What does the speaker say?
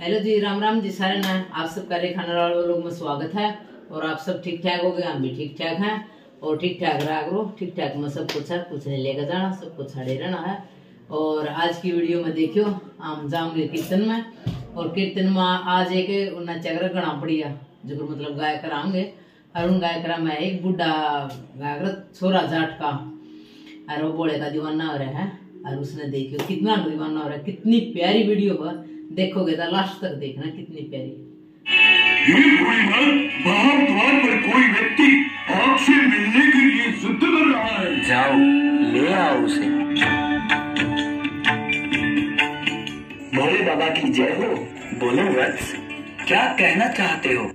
Hello ji Ram Ram ji सारे ना। आप सबका रेखाना लोग में स्वागत है। और आप सब ठीक ठाक हो गए? हम भी ठीक ठाक हैं। और ठीक ठाक रहा करो। ठीक ठाक में सब कुछ है। कुछ नहीं लेकर जाना, सब कुछ छड़े रहना है। और आज की वीडियो में देखियो, हम जाऊँगे कीर्तन में। और कीर्तन में आज एक नचगर गणा बढ़िया जो मतलब गाय कराएँगे और उन गाय करा में एक बुढ़ा गाय छोरा जाट का। और वो बोले का दीवाना हो रहा है। और उसने देखियो, कितना दीवाना हो रहा है, कितनी प्यारी वीडियो पर देखोगे तो लास्ट तक देखना कितनी प्यारी बाहर द्वार पर कोई व्यक्ति आपसे मिलने के लिए जिद कर रहा है। जाओ ले आओ उसे। भोले बाबा की जय हो। बोलो वत्स क्या कहना चाहते हो?